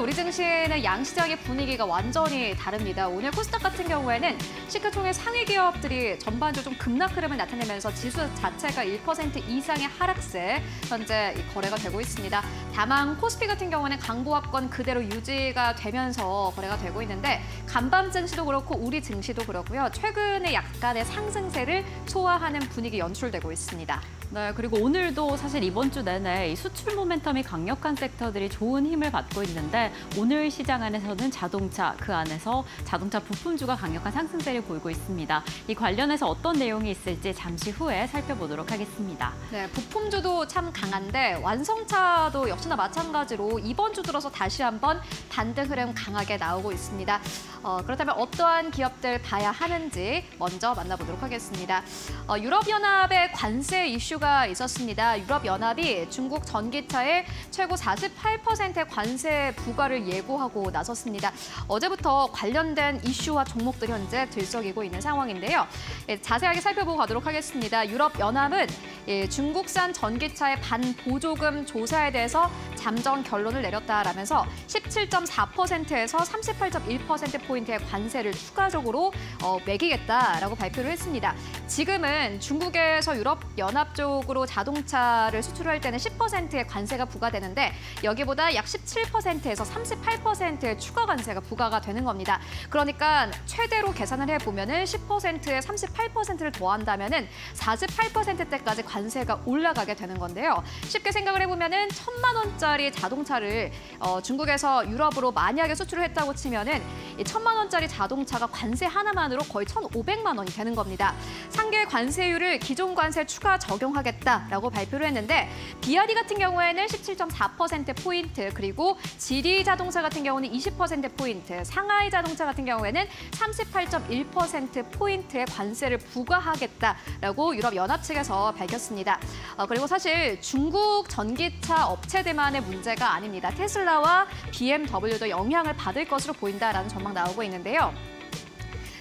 우리 증시는 양시장의 분위기가 완전히 다릅니다. 오늘 코스닥 같은 경우에는 시가총액 상위 기업들이 전반적으로 좀 급락 흐름을 나타내면서 지수 자체가 1% 이상의 하락세 현재 거래가 되고 있습니다. 다만 코스피 같은 경우는 강보합권 그대로 유지가 되면서 거래가 되고 있는데 간밤 증시도 그렇고 우리 증시도 그렇고요. 최근에 약간의 상승세를 소화하는 분위기 연출되고 있습니다. 네, 그리고 오늘도 사실 이번 주 내내 이 수출 모멘텀이 강력한 섹터들이 좋은 힘을 받고 있는데 오늘 시장 안에서는 자동차, 그 안에서 자동차 부품주가 강력한 상승세를 보이고 있습니다. 이 관련해서 어떤 내용이 있을지 잠시 후에 살펴보도록 하겠습니다. 네, 부품주도 참 강한데 완성차도 역시 나 마찬가지로 이번 주 들어서 다시 한번 반등 흐름 강하게 나오고 있습니다. 어, 그렇다면 어떠한 기업들 봐야 하는지 먼저 만나보도록 하겠습니다. 어, 유럽연합의 관세 이슈가 있었습니다. 유럽연합이 중국 전기차에 최고 48%의 관세 부과를 예고하고 나섰습니다. 어제부터 관련된 이슈와 종목들 현재 들썩이고 있는 상황인데요. 예, 자세하게 살펴보고 가도록 하겠습니다. 유럽연합은 예, 중국산 전기차의 반보조금 조사에 대해서 잠정 결론을 내렸다라면서 17.4%에서 38.1%포인트의 관세를 추가적으로 어, 매기겠다라고 발표를 했습니다. 지금은 중국에서 유럽연합 쪽으로 자동차를 수출할 때는 10%의 관세가 부과되는데 여기보다 약 17%에서 38%의 추가 관세가 부과가 되는 겁니다. 그러니까 최대로 계산을 해보면 은 10%에 38%를 더한다면 은 48%대까지 관세가 올라가게 되는 건데요. 쉽게 생각을 해보면 은 천만 원 짜리 자동차를 어, 중국에서 유럽으로 만약에 수출을 했다고 치면 은 이 천만 원짜리 자동차가 관세 하나만으로 거의 1,500만 원이 되는 겁니다. 상계 관세율을 기존 관세 추가 적용하겠다라고 발표를 했는데 비아디 같은 경우에는 17.4%포인트 그리고 지리 자동차 같은 경우는 20%포인트 상하이 자동차 같은 경우에는 38.1%포인트의 관세를 부과하겠다라고 유럽 연합 측에서 밝혔습니다. 어, 그리고 사실 중국 전기차 업체들 만의 문제가 아닙니다. 테슬라와 BMW도 영향을 받을 것으로 보인다라는 전망 나오고 있는데요.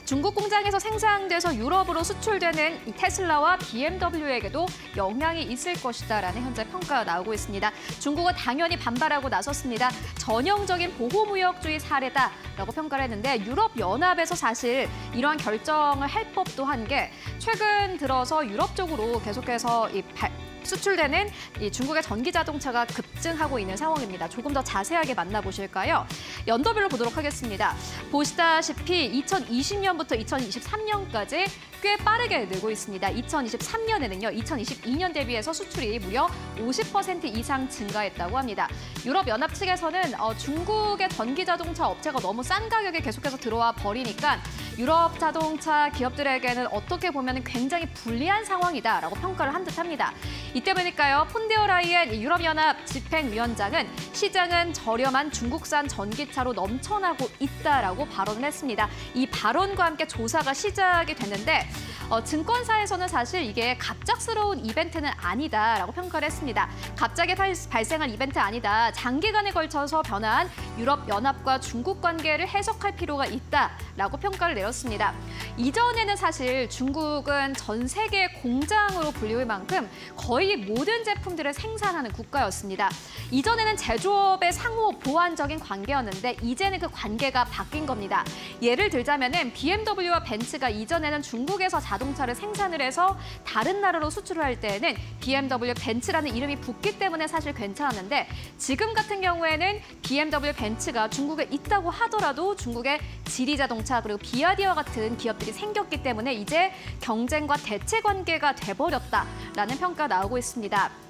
중국 공장에서 생산돼서 유럽으로 수출되는 이 테슬라와 BMW에게도 영향이 있을 것이다라는 현재 평가가 나오고 있습니다. 중국은 당연히 반발하고 나섰습니다. 전형적인 보호무역주의 사례다라고 평가를 했는데 유럽연합에서 사실 이러한 결정을 할 법도 한 게 최근 들어서 유럽 쪽으로 계속해서 이 발, 수출되는 이 중국의 전기 자동차가 급증하고 있는 상황입니다. 조금 더 자세하게 만나보실까요? 연도별로 보도록 하겠습니다. 보시다시피 2020년부터 2023년까지 꽤 빠르게 늘고 있습니다. 2023년에는요, 2022년 대비해서 수출이 무려 50% 이상 증가했다고 합니다. 유럽연합 측에서는 어, 중국의 전기자동차 업체가 너무 싼 가격에 계속해서 들어와 버리니까 유럽 자동차 기업들에게는 어떻게 보면 굉장히 불리한 상황이다라고 평가를 한 듯합니다. 이때 보니까요, 폰데어라이엔 유럽연합 집행위원장은 시장은 저렴한 중국산 전기차로 넘쳐나고 있다라고 발언을 했습니다. 이 발언과 함께 조사가 시작이 됐는데 어, 증권사에서는 사실 이게 갑작스러운 이벤트는 아니다라고 평가를 했습니다. 갑자기 발, 발생한 이벤트 아니다. 장기간에 걸쳐서 변한 유럽연합과 중국 관계를 해석할 필요가 있다라고 평가를 내렸습니다. 이전에는 사실 중국은 전 세계 공장으로 불리울 만큼 거의 모든 제품들을 생산하는 국가였습니다. 이전에는 제조업의 상호 보완적인 관계였는데 이제는 그 관계가 바뀐 겁니다. 예를 들자면 BMW와 벤츠가 이전에는 중국에서 자 자동차를 생산을 해서 다른 나라로 수출을 할 때에는 BMW, 벤츠라는 이름이 붙기 때문에 사실 괜찮았는데 지금 같은 경우에는 BMW, 벤츠가 중국에 있다고 하더라도 중국의 지리 자동차 그리고 비아디와 같은 기업들이 생겼기 때문에 이제 경쟁과 대체 관계가 돼버렸다라는 평가 나오고 있습니다.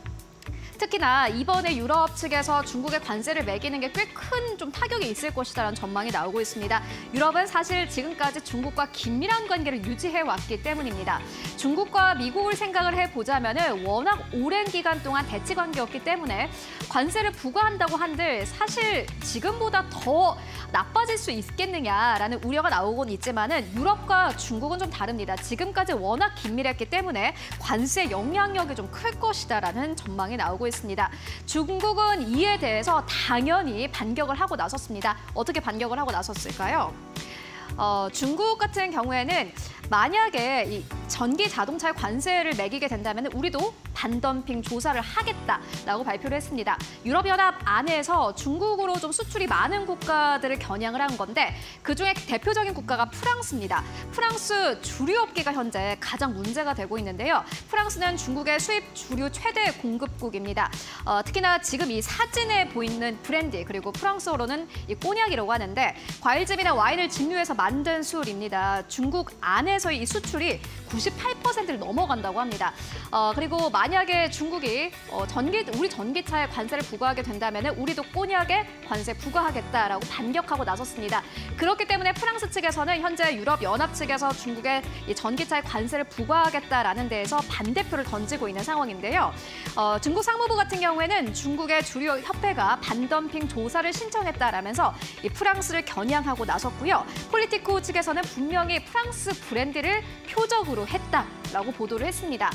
특히나 이번에 유럽 측에서 중국의 관세를 매기는 게 꽤 큰 좀 타격이 있을 것이다라는 전망이 나오고 있습니다. 유럽은 사실 지금까지 중국과 긴밀한 관계를 유지해 왔기 때문입니다. 중국과 미국을 생각을 해보자면 워낙 오랜 기간 동안 대치 관계였기 때문에 관세를 부과한다고 한들 사실 지금보다 더 나빠질 수 있겠느냐라는 우려가 나오곤 있지만 은 유럽과 중국은 좀 다릅니다. 지금까지 워낙 긴밀했기 때문에 관세 영향력이 좀 클 것이다라는 전망이 나오고 있습니다. 중국은 이에 대해서 당연히 반격을 하고 나섰습니다. 어떻게 반격을 하고 나섰을까요? 어, 중국 같은 경우에는 만약에 이 전기 자동차의 관세를 매기게 된다면 우리도 반덤핑 조사를 하겠다라고 발표를 했습니다. 유럽연합 안에서 중국으로 좀 수출이 많은 국가들을 겨냥을 한 건데 그중에 대표적인 국가가 프랑스입니다. 프랑스 주류업계가 현재 가장 문제가 되고 있는데요. 프랑스는 중국의 수입 주류 최대 공급국입니다. 어, 특히나 지금 이 사진에 보이는 브랜디 그리고 프랑스어로는 이 꼬냑이라고 하는데 과일즙이나 와인을 증류해서 만든 술입니다. 중국 안에 서 이 수출이 98%를 넘어간다고 합니다. 어, 그리고 만약에 중국이 어, 전기 우리 전기차에 관세를 부과하게 된다면 우리도 꼬냑에 관세 부과하겠다라고 반격하고 나섰습니다. 그렇기 때문에 프랑스 측에서는 현재 유럽 연합 측에서 중국의 이 전기차에 관세를 부과하겠다라는 데에서 반대표를 던지고 있는 상황인데요. 어, 중국 상무부 같은 경우에는 중국의 주류 협회가 반덤핑 조사를 신청했다라면서 이 프랑스를 겨냥하고 나섰고요. 폴리티코 측에서는 분명히 프랑스 브랜드를 표적으로 했다라고 보도를 했습니다.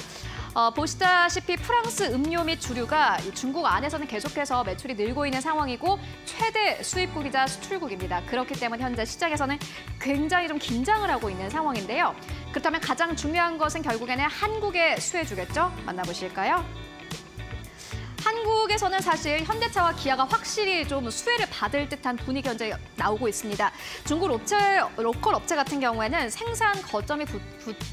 어, 보시다시피 프랑스 음료 및 주류가 이 중국 안에서는 계속해서 매출이 늘고 있는 상황이고 최대 수입국이자 수출국입니다. 그렇기 때문에 현재 시장에서는 굉장히 좀 긴장을 하고 있는 상황인데요. 그렇다면 가장 중요한 것은 결국에는 한국의 수혜주겠죠? 만나보실까요? 한국에서는 사실 현대차와 기아가 확실히 좀 수혜를 받을 듯한 분위기 현재 나오고 있습니다. 중국 업체, 로컬 업체 같은 경우에는 생산 거점이 부,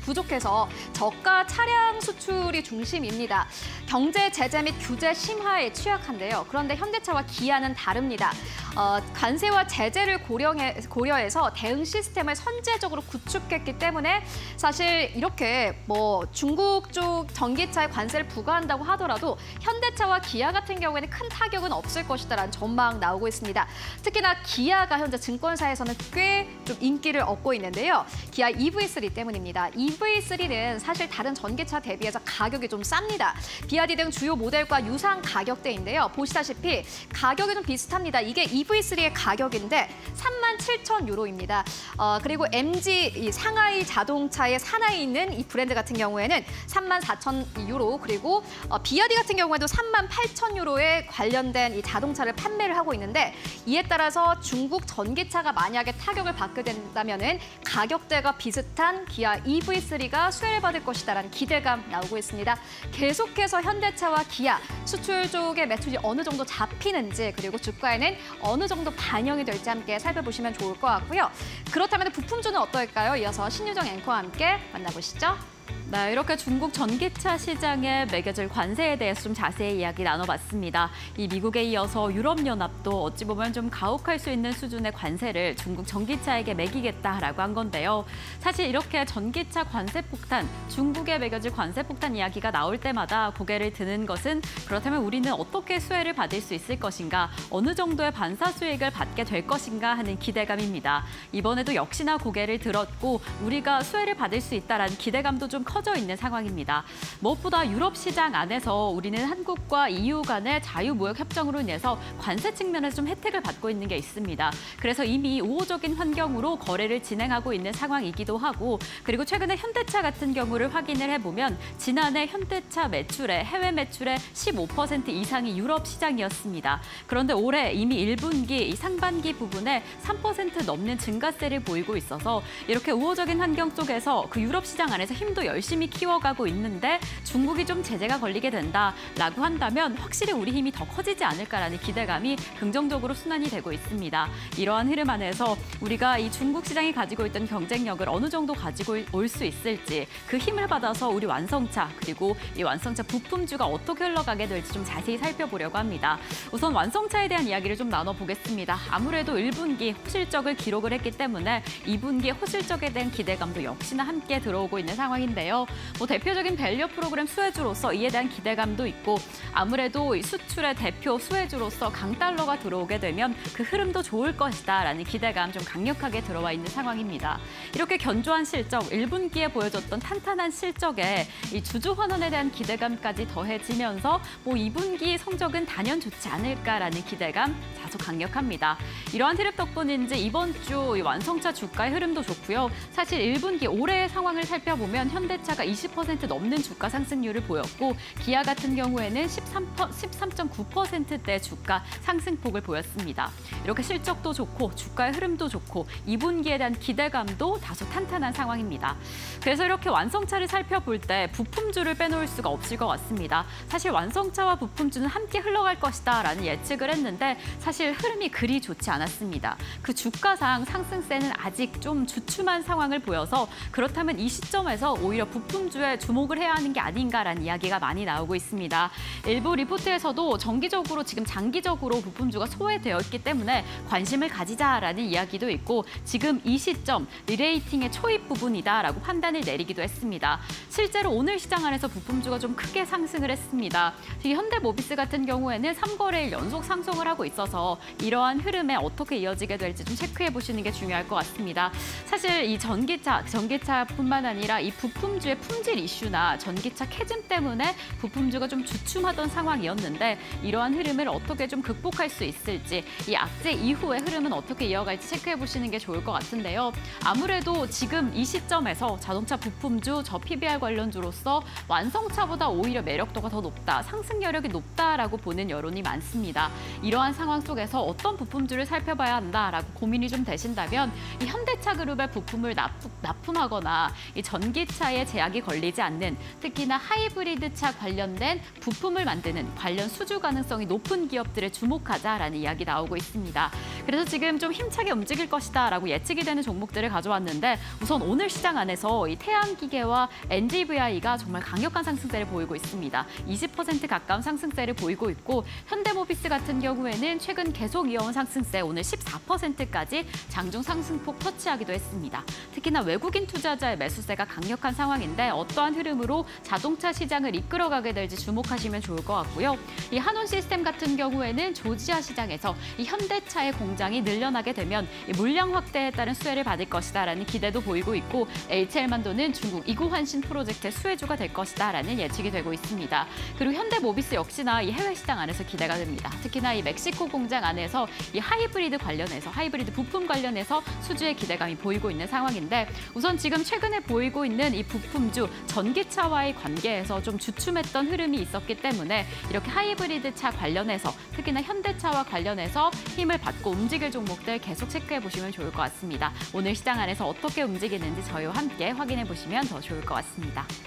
부, 족해서 저가 차량 수출이 중심입니다. 경제 제재 및 규제 심화에 취약한데요. 그런데 현대차와 기아는 다릅니다. 어, 관세와 제재를 고려해, 고려해서 대응 시스템을 선제적으로 구축했기 때문에 사실 이렇게 뭐 중국 쪽 전기차에 관세를 부과한다고 하더라도 현대차와 기아 같은 경우에는 큰 타격은 없을 것이다라는 전망 나오고 있습니다. 특히나 기아가 현재 증권사에서는 꽤 좀 인기를 얻고 있는데요. 기아 EV3 때문입니다. EV3는 사실 다른 전기차 대비해서 가격이 좀 쌉니다. 비아디 등 주요 모델과 유사한 가격대인데요. 보시다시피 가격이 좀 비슷합니다. 이게 EV3의 가격인데 3만 7천 유로입니다. 어, 그리고 MG 상하이 자동차의 산하에 있는 이 브랜드 같은 경우에는 3만 4천 유로 그리고 어, 비아디 같은 경우에도 3만 8천 유로에 관련된 이 자동차를 판매를 하고 있는데 이에 따라서 중국 전기차가 만약에 타격을 받게 된다면 은 가격대가 비슷한 기아 EV3가 수혜를 받을 것이다라는 기대감 나오고 있습니다. 계속해서 현대차와 기아 수출 쪽의 매출이 어느 정도 잡히는지 그리고 주가에는 어느 정도 반영이 될지 함께 살펴보시면 좋을 것 같고요. 그렇다면 부품주는 어떨까요? 이어서 신유정 앵커와 함께 만나보시죠. 네, 이렇게 중국 전기차 시장에 매겨질 관세에 대해서 좀 자세히 이야기 나눠봤습니다. 이 미국에 이어서 유럽연합도 어찌 보면 좀 가혹할 수 있는 수준의 관세를 중국 전기차에게 매기겠다라고 한 건데요. 사실 이렇게 전기차 관세 폭탄, 중국에 매겨질 관세 폭탄 이야기가 나올 때마다 고개를 드는 것은 그렇다면 우리는 어떻게 수혜를 받을 수 있을 것인가, 어느 정도의 반사 수익을 받게 될 것인가 하는 기대감입니다. 이번에도 역시나 고개를 들었고 우리가 수혜를 받을 수 있다라는 기대감도 좀 커. 퍼져 있는 상황입니다. 무엇보다 유럽 시장 안에서 우리는 한국과 EU 간의 자유무역 협정으로 인해서 관세 측면에서 좀 혜택을 받고 있는 게 있습니다. 그래서 이미 우호적인 환경으로 거래를 진행하고 있는 상황이기도 하고 그리고 최근에 현대차 같은 경우를 확인을 해보면 지난해 현대차 매출의 해외 매출의 15% 이상이 유럽 시장이었습니다. 그런데 올해 이미 1분기 상반기 부분에 3% 넘는 증가세를 보이고 있어서 이렇게 우호적인 환경 속에서 그 유럽 시장 안에서 힘도 열심히 열심히 키워가고 있는데 중국이 좀 제재가 걸리게 된다라고 한다면 확실히 우리 힘이 더 커지지 않을까라는 기대감이 긍정적으로 순환이 되고 있습니다. 이러한 흐름 안에서 우리가 이 중국 시장이 가지고 있던 경쟁력을 어느 정도 가지고 올 수 있을지 그 힘을 받아서 우리 완성차 그리고 이 완성차 부품주가 어떻게 흘러가게 될지 좀 자세히 살펴보려고 합니다. 우선 완성차에 대한 이야기를 좀 나눠보겠습니다. 아무래도 1분기 호실적을 기록을 했기 때문에 2분기 호실적에 대한 기대감도 역시나 함께 들어오고 있는 상황인데요. 뭐 대표적인 value 프로그램 수혜주로서 이에 대한 기대감도 있고 아무래도 수출의 대표 수혜주로서 강달러가 들어오게 되면 그 흐름도 좋을 것이다라는 기대감 좀 강력하게 들어와 있는 상황입니다. 이렇게 견조한 실적, 1분기에 보여줬던 탄탄한 실적에 이 주주 환원에 대한 기대감까지 더해지면서 뭐 2분기 성적은 단연 좋지 않을까라는 기대감 다소 강력합니다. 이러한 흐름 덕분인지 이번 주 완성차 주가의 흐름도 좋고요. 사실 1분기 올해의 상황을 살펴보면 현대 현대차가 20% 넘는 주가 상승률을 보였고 기아 같은 경우에는 13, 13.9%대 주가 상승폭을 보였습니다. 이렇게 실적도 좋고 주가의 흐름도 좋고 2분기에 대한 기대감도 다소 탄탄한 상황입니다. 그래서 이렇게 완성차를 살펴볼 때 부품주를 빼놓을 수가 없을 것 같습니다. 사실 완성차와 부품주는 함께 흘러갈 것이다 라는 예측을 했는데 사실 흐름이 그리 좋지 않았습니다. 그 주가상 상승세는 아직 좀 주춤한 상황을 보여서 그렇다면 이 시점에서 오히려 부품주에 주목을 해야 하는 게 아닌가라는 이야기가 많이 나오고 있습니다. 일부 리포트에서도 정기적으로 지금 장기적으로 부품주가 소외되어 있기 때문에 관심을 가지자라는 이야기도 있고 지금 이 시점 re-rating의 초입 부분이다라고 판단을 내리기도 했습니다. 실제로 오늘 시장 안에서 부품주가 좀 크게 상승을 했습니다. 현대모비스 같은 경우에는 3거래일 연속 상승을 하고 있어서 이러한 흐름에 어떻게 이어지게 될지 좀 체크해 보시는 게 중요할 것 같습니다. 사실 이 전기차, 전기차뿐만 아니라 이 부품주의 품질 이슈나 전기차 chasm 때문에 부품주가 좀 주춤하던 상황이었는데 이러한 흐름을 어떻게 좀 극복할 수 있을지 이 악재 이후의 흐름은 어떻게 이어갈지 체크해 보시는 게 좋을 것 같은데요. 아무래도 지금 이 시점에서 자동차 부품주 저 PBR 관련주로서 완성차보다 오히려 매력도가 더 높다, 상승 여력이 높다라고 보는 여론이 많습니다. 이러한 상황 속에서 어떤 부품주를 살펴봐야 한다라고 고민이 좀 되신다면 이 현대차 그룹의 부품을 납품, 납품하거나 이 전기차에 제약이 걸리지 않는 특히나 하이브리드차 관련된 부품을 만드는 관련 수주 가능성이 높은 기업들에 주목하자라는 이야기 나오고 있습니다. 그래서 지금 좀 힘차게 움직일 것이다 라고 예측이 되는 종목들을 가져왔는데 우선 오늘 시장 안에서 이 태양기계와 NGVI가 정말 강력한 상승세를 보이고 있습니다. 20% 가까운 상승세를 보이고 있고 현대모비스 같은 경우에는 최근 계속 이어온 상승세 오늘 14%까지 장중 상승폭 터치하기도 했습니다. 특히나 외국인 투자자의 매수세가 강력한 상황 인데 어떠한 흐름으로 자동차 시장을 이끌어가게 될지 주목하시면 좋을 것 같고요. 이 한원 시스템 같은 경우에는 조지아 시장에서 이 현대차의 공장이 늘려나게 되면 이 물량 확대에 따른 수혜를 받을 것이다라는 기대도 보이고 있고 HL만도는 중국 이구환신 프로젝트의 수혜주가 될 것이다라는 예측이 되고 있습니다. 그리고 현대모비스 역시나 이 해외 시장 안에서 기대가 됩니다. 특히나 이 멕시코 공장 안에서 이 하이브리드 관련해서 하이브리드 부품 관련해서 수주의 기대감이 보이고 있는 상황인데 우선 지금 최근에 보이고 있는 이 부품주 전기차와의 관계에서 좀 주춤했던 흐름이 있었기 때문에 이렇게 하이브리드 차 관련해서 특히나 현대차와 관련해서 힘을 받고 움직일 종목들 계속 체크해 보시면 좋을 것 같습니다. 오늘 시장 안에서 어떻게 움직이는지 저희와 함께 확인해 보시면 더 좋을 것 같습니다.